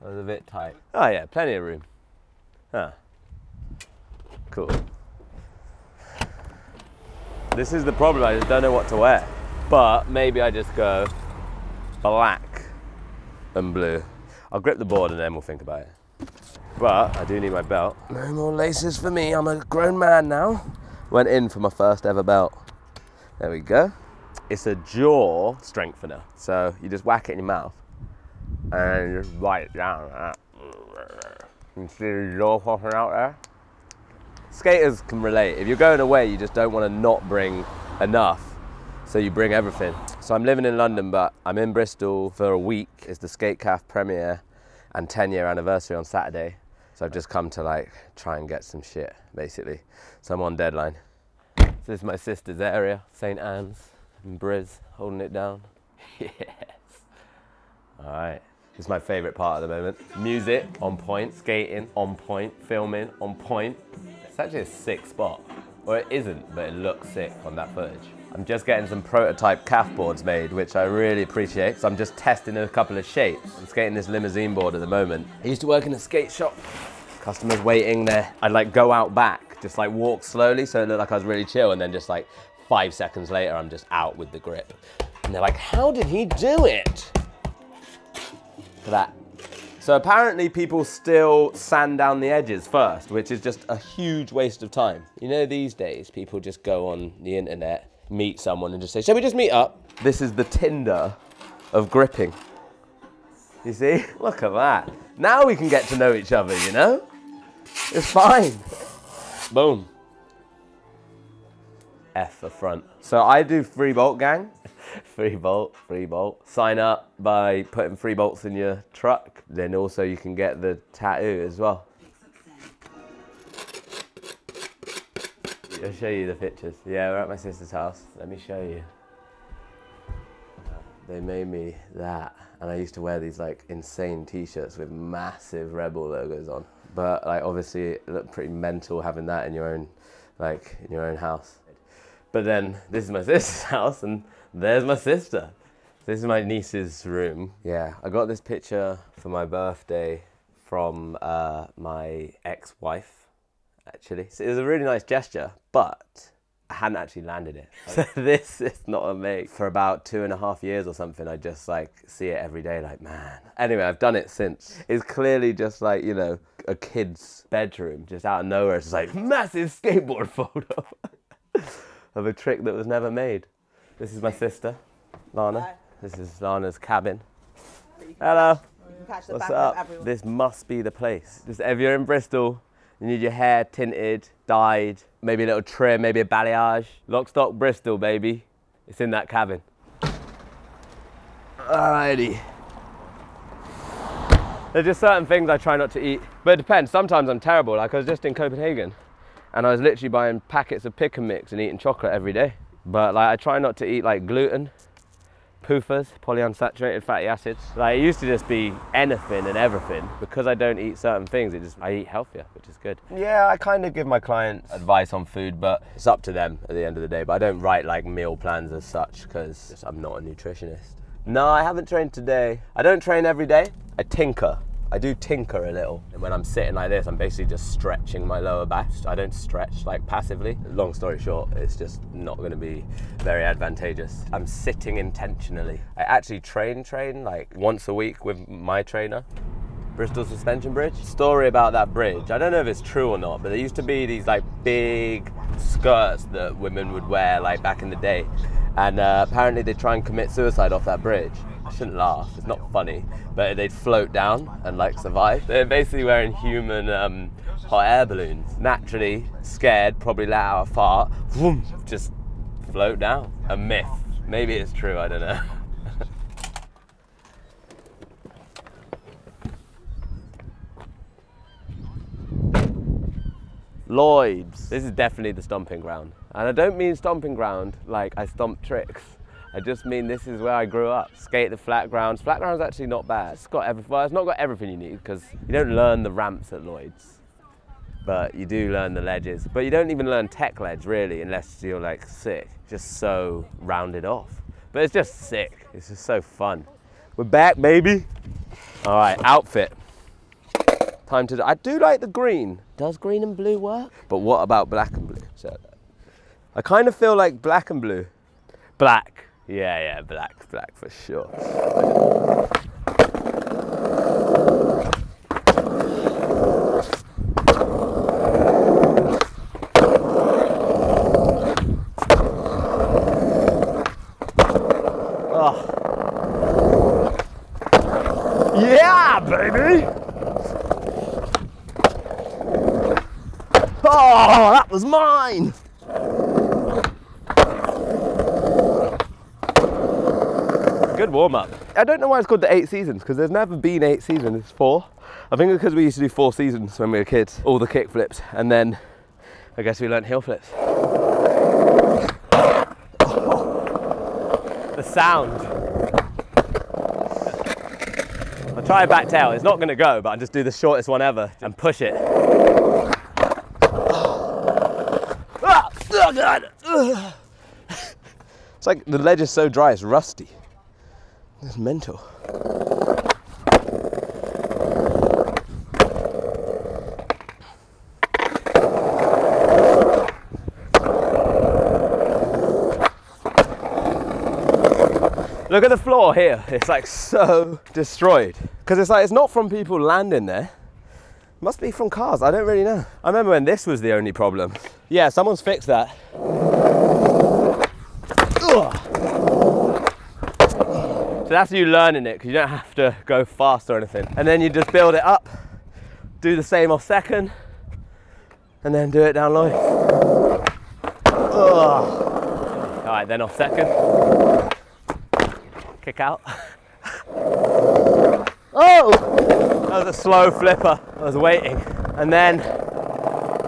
That was a bit tight. Oh yeah, plenty of room. Huh. Cool. This is the problem, I just don't know what to wear. But maybe I just go black and blue. I'll grip the board and then we'll think about it. But I do need my belt. No more laces for me, I'm a grown man now. Went in for my first ever belt. There we go. It's a jaw strengthener. So you just whack it in your mouth and just bite it down. You see the jaw popping out there? Skaters can relate. If you're going away, you just don't want to not bring enough. So you bring everything. So I'm living in London, but I'm in Bristol for a week. It's the Skate Caf premiere and 10 year anniversary on Saturday. So I've just come to like try and get some shit, basically. So I'm on deadline. So this is my sister's area, St. Anne's in Briz, holding it down. yes. All right. Is my favorite part of the moment. Music on point, skating on point, filming on point. It's actually a sick spot. Or it isn't, but it looks sick on that footage. I'm just getting some prototype Caf boards made, which I really appreciate. So I'm just testing a couple of shapes. I'm skating this limousine board at the moment. I used to work in a skate shop. Customers waiting there. I'd like go out back, just like walk slowly so it looked like I was really chill and then just like five seconds later, I'm just out with the grip. And they're like, how did he do it? That. So apparently people still sand down the edges first, which is just a huge waste of time. You know, these days people just go on the internet, meet someone and just say, shall we just meet up? This is the Tinder of gripping. You see? Look at that. Now we can get to know each other, you know? It's fine. Boom. F for front. So I do free bolt gang. free bolt, free bolt. Sign up by putting free bolts in your truck. Then also you can get the tattoo as well. I'll show you the pictures. Yeah, we're at my sister's house. Let me show you. They made me that, and I used to wear these like insane T-shirts with massive Rebel logos on. But like obviously, it looked pretty mental having that in your own, like in your own house. But then this is my sister's house, and there's my sister. This is my niece's room. Yeah, I got this picture for my birthday from uh, my ex-wife, actually. So it was a really nice gesture, but I hadn't actually landed it. So this is not a make. For about two and a half years or something, I just like see it every day, like, man. Anyway, I've done it since. It's clearly just like, you know, a kid's bedroom, just out of nowhere. It's just like massive skateboard photo of a trick that was never made. This is my sister, Lana. Hi. This is Lana's cabin. Hello. Catch What's up? This must be the place. Just if you're in Bristol, you need your hair tinted, dyed, maybe a little trim, maybe a balayage. Lock, stock, Bristol, baby. It's in that cabin. Alrighty. There's just certain things I try not to eat, but it depends. Sometimes I'm terrible. Like I was just in Copenhagen, and I was literally buying packets of pick and mix and eating chocolate every day. But like I try not to eat like gluten, PUFAs, polyunsaturated fatty acids. Like it used to just be anything and everything. Because I don't eat certain things, it just I eat healthier, which is good. Yeah, I kind of give my clients advice on food, but it's up to them at the end of the day. But I don't write like meal plans as such because I'm not a nutritionist. No, I haven't trained today. I don't train every day. I tinker. I do tinker a little. And when I'm sitting like this, I'm basically just stretching my lower back. I don't stretch like passively. Long story short, it's just not going to be very advantageous. I'm sitting intentionally. I actually train train like once a week with my trainer. Bristol Suspension Bridge. Story about that bridge. I don't know if it's true or not, but there used to be these like big skirts that women would wear like back in the day. And uh, apparently they try and commit suicide off that bridge. I shouldn't laugh, it's not funny, but they'd float down and like survive. They're basically wearing human um, hot air balloons. Naturally scared, probably let out a fart, just float down. A myth. Maybe it's true, I don't know. Lloyd's. This is definitely the stomping ground. And I don't mean stomping ground like I stomp tricks. I just mean this is where I grew up. Skate the flat grounds. Flat ground's actually not bad. It's got every, well, it's not got everything you need because you don't learn the ramps at Lloyd's. But you do learn the ledges. But you don't even learn tech ledge really unless you're like sick. Just so rounded off. But it's just sick. It's just so fun. We're back, baby. All right, outfit. Time to. I do like the green. Does green and blue work? But what about black and blue? So, I kind of feel like black and blue. Black. Yeah, yeah, black, black for sure. Yeah, baby! Oh, that was mine! Good warm up. I don't know why it's called the eight seasons because there's never been eight seasons, it's four. I think because we used to do four seasons when we were kids, all the kick flips, and then I guess we learned heel flips. The sound. I'll try a back tail. It's not going to go, but I'll just do the shortest one ever and push it. Oh God. It's like the ledge is so dry, it's rusty. It's mental. Look at the floor here. It's like so destroyed. Because it's like, it's not from people landing there. It must be from cars. I don't really know. I remember when this was the only problem. Yeah, someone's fixed that. So that's you learning it because you don't have to go fast or anything. And then you just build it up, do the same off second, and then do it down low. All right, then off second. Kick out. oh! That was a slow flipper. I was waiting. And then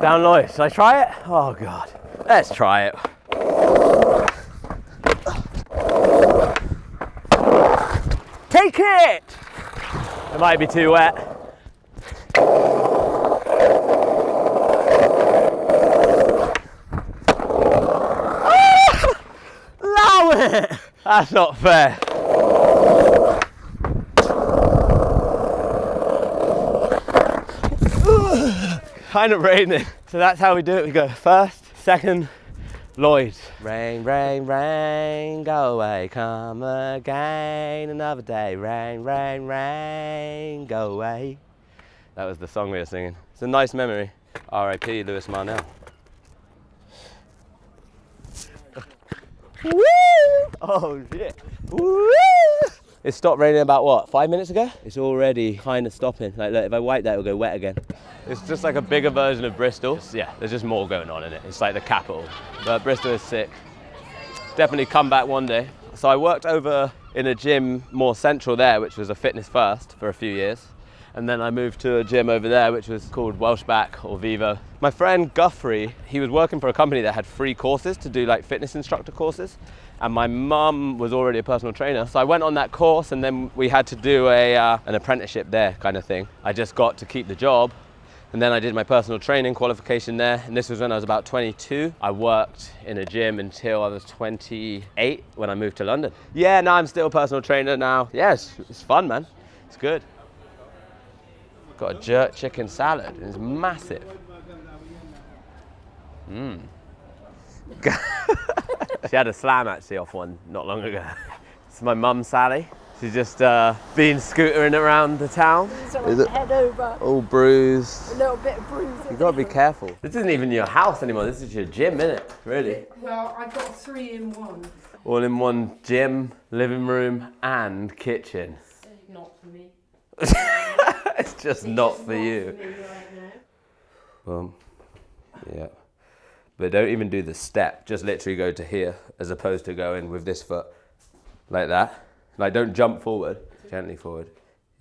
down low. Should I try it? Oh God. Let's try it. It! It might be too wet. Ah! Allow it! That's not fair. kind of raining. So that's how we do it. We go first, second, Lloyd. Rain, rain, rain, go away, come again another day. Rain, rain, rain, go away. That was the song we were singing. It's a nice memory. R.I.P. Lewis Marnell. Woo! Oh shit. Woo! It stopped raining about what, five minutes ago? It's already kind of stopping. Like, look, if I wipe that, it'll go wet again. It's just like a bigger version of Bristol. Yeah, there's just more going on in it. It's like the capital. But Bristol is sick. Definitely come back one day. So I worked over in a gym more central there, which was a fitness first for a few years. And then I moved to a gym over there, which was called Welshback or Vivo. My friend Guthrie, he was working for a company that had free courses to do like fitness instructor courses. And my mum was already a personal trainer. So I went on that course and then we had to do a, uh, an apprenticeship there kind of thing. I just got to keep the job and then I did my personal training qualification there. And this was when I was about 22. I worked in a gym until I was 28 when I moved to London. Yeah, now I'm still a personal trainer now. Yeah, it's, it's fun, man. It's good. Got a jerk chicken salad. It's massive. Mmm. she had a slam actually off one not long ago. It's my mum, Sally. She's just uh, been scootering around the town. So Is it head over. All bruised. A little bit of bruise. You gotta be careful. This isn't even your house anymore. This is your gym, isn't it? Really. Well, I've got three in one. All in one gym, living room, and kitchen. Not for me. it's just It's not just for you. me right now. Well, yeah. But don't even do the step. Just literally go to here as opposed to going with this foot like that. Like don't jump forward, gently forward.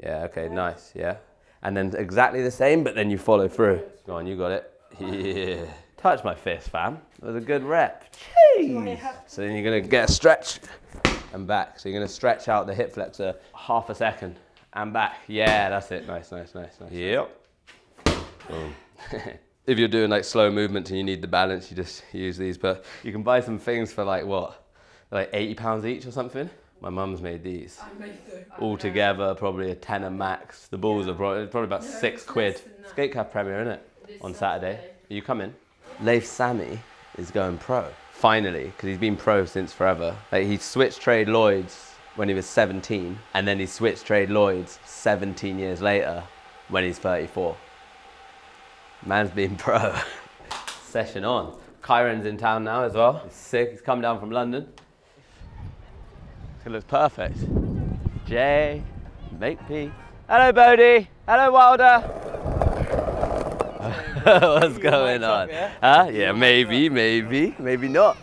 Yeah, okay, nice, yeah. And then exactly the same, but then you follow through. Go on, you got it. Yeah. Touch my fist, fam. That was a good rep. Jeez. So then you're gonna get a stretch and back. So you're gonna stretch out the hip flexor half a second and back. Yeah, that's it. Nice, nice, nice, nice. Yep. Boom. if you're doing like slow movements and you need the balance, you just use these. But you can buy some things for like what, like 80 pounds each or something. My mum's made these. I made the. All together, probably a tenner max. The balls are probably, probably about No, six quid. Skate Caf premiere, isn't it? On Saturday. Saturday. Are you coming? Leif Sammy is going pro. Finally, because he's been pro since forever. Like he switched trade Lloyds when he was 17, and then he switched trade Lloyds 17 years later when he's 34. Man's been pro. Session on. Kyron's in town now as well. He's sick. He's come down from London. It looks perfect. Jay, Makepeace. Hello, Bodie. Hello, Wilder. What's going on? Huh? Yeah, maybe, maybe, maybe not.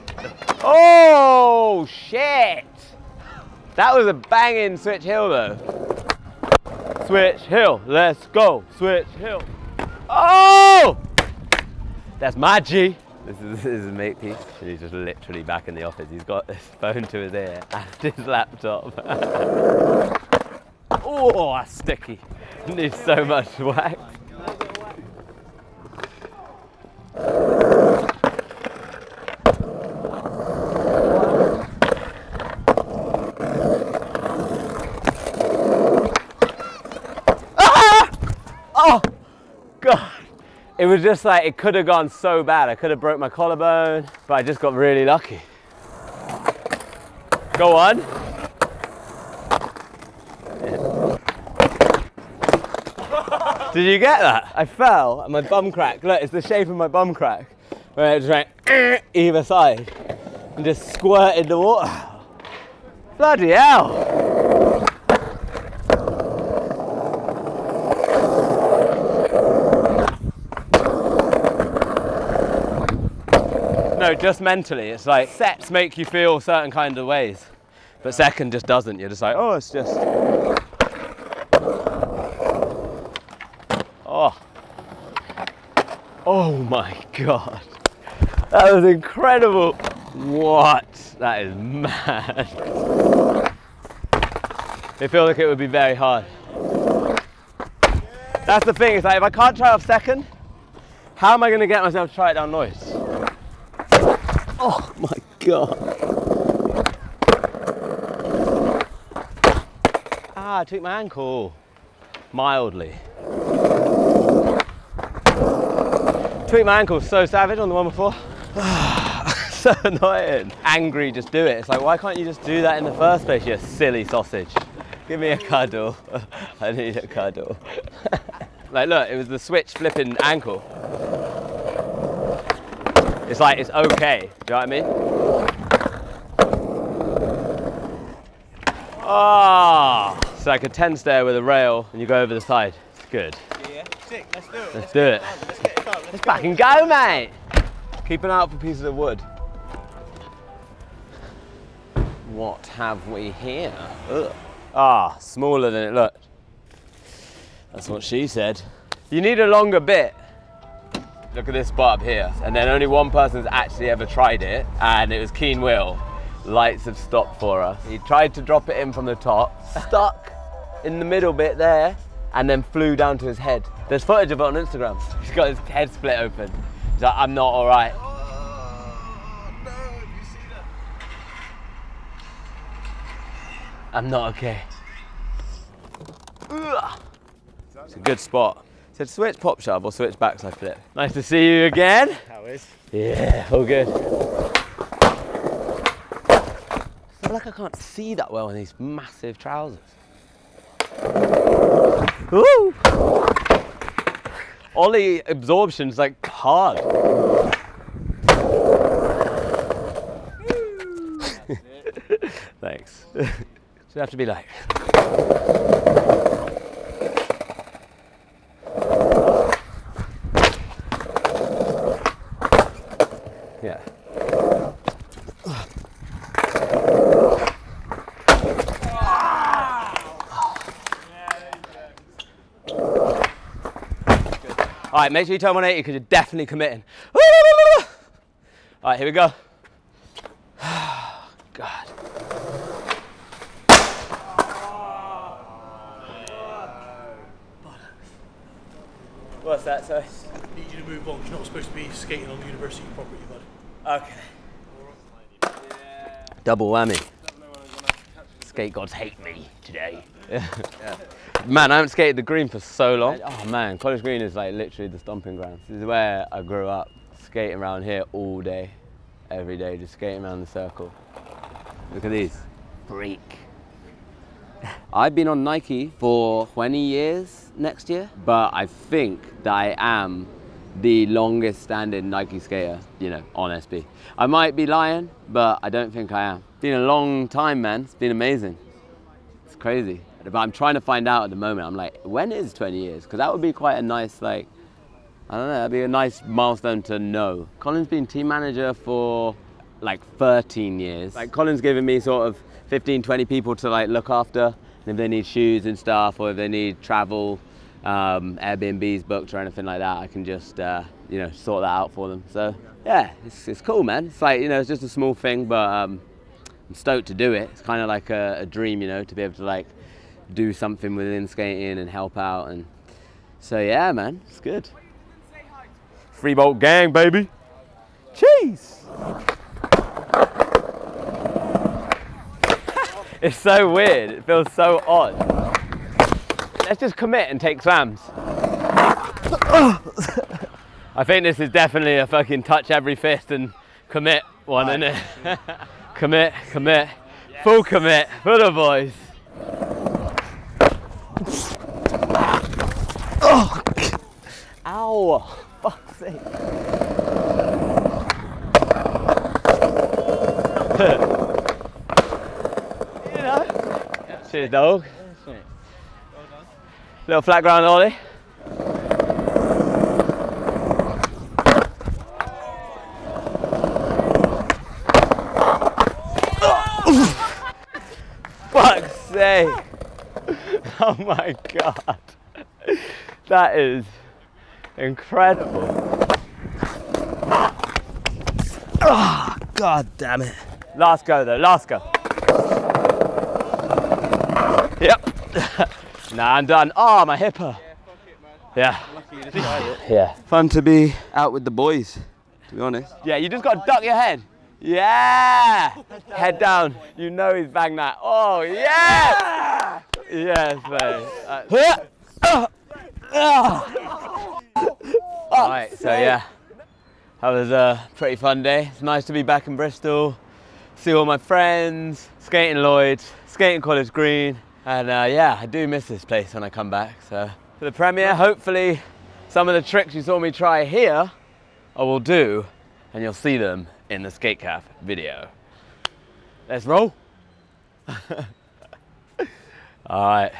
Oh, shit! That was a banging switch heel, though. Switch heel, let's go. Switch heel. Oh! That's my G. This is, this is. And he's just literally back in the office. He's got his phone to his ear and his laptop. oh, that's sticky. Needs so much wax. Oh, God. It was just like, it could have gone so bad. I could have broke my collarbone, but I just got really lucky. Go on. Did you get that? I fell and my bum crack. Look, it's the shape of my bum crack. Where it just went either side and just squirted the water. Bloody hell. No, just mentally. It's like sets make you feel certain kind of ways, but second just doesn't. You're just like, oh, it's just. Oh. Oh my god. That was incredible. What? That is mad. It feels like it would be very hard. That's the thing, it's like if I can't try off second, how am I going to get myself to try it down Lloyds? Oh my god. Ah, I took my ankle. Mildly. Tweaked my ankle so savage on the one before. so annoying. Angry, just do it. It's like, why can't you just do that in the first place, you silly sausage? Give me a cuddle. I need a cuddle. like, look, it was the switch flipping ankle. It's like, it's okay. Do you know what I mean? Ah, it's like a 10 stair with a rail and you go over the side. It's good. Yeah, sick. Let's do it. Let's do it. Let's get it. Let's, Let's back and go, mate. Keep an eye out for pieces of wood. What have we here? Ugh. Ah, smaller than it looked. That's what she said. You need a longer bit. Look at this spot up here. And then only one person's actually ever tried it, and it was Keen Will. Lights have stopped for us. He tried to drop it in from the top, stuck in the middle bit there, and then flew down to his head. There's footage of it on Instagram. He's got his head split open. He's like, I'm not all right. Oh, no, you see that? I'm not okay. It's a good spot. Said switch pop shove or switch backside flip. Nice to see you again. How is? Yeah, all good. I feel like I can't see that well in these massive trousers. Woo! Ollie absorption's like hard. Thanks. so you have to be like. Yeah. All right, make sure you turn 180 because you're definitely committing. All right, here we go. God. What's that, sorry? Need you to move on. You're not supposed to be skating on university property, bud. Okay. Double whammy. Skate gods hate me today. Man, I haven't skated the green for so long. Oh man, College Green is like literally the stomping ground. This is where I grew up, skating around here all day, every day, just skating around the circle. Look at these. Freak. I've been on Nike for 20 years next year, but I think that I am the longest standing Nike skater, you know, on SB. I might be lying, but I don't think I am. Been a long time, man. It's been amazing. It's crazy. But I'm trying to find out at the moment. I'm like, when is 20 years? Because that would be quite a nice, like, I don't know, that'd be a nice milestone to know. Colin's been team manager for like 13 years. Like Colin's given me sort of 15, 20 people to like look after. And if they need shoes and stuff, or if they need travel, um, Airbnbs booked or anything like that, I can just, uh, you know, sort that out for them. So yeah, it's, it's cool, man. It's like, you know, it's just a small thing, but um, I'm stoked to do it. It's kind of like a, a dream, you know, to be able to like do something within skating and help out. And so yeah, man, it's good. Free bolt gang, baby. Cheese. it's so weird. It feels so odd. Let's just commit and take slams. I think this is definitely a fucking touch every fist and commit one, isn't it? commit, commit, full commit for the boys. Oh, ow, fuck's sake. you know? Cheers, dog. Little flat ground ollie. Fuck's sake. Oh my god. That is incredible. Oh, god damn it. Last go though, last go. Yep. nah, I'm done. Oh, my hipper. Yeah. Yeah. Fun to be out with the boys, to be honest. Yeah, you just got to duck your head. Yeah! Head down. You know he's banged that. Oh, yes! Yes, mate. Alright, so yeah. That was a pretty fun day. It's nice to be back in Bristol, see all my friends, skating Lloyd's, skating College Green, and uh, yeah, I do miss this place when I come back. So for the premiere, hopefully some of the tricks you saw me try here, I will do, and you'll see them in the skate Caf video. Let's roll. All right.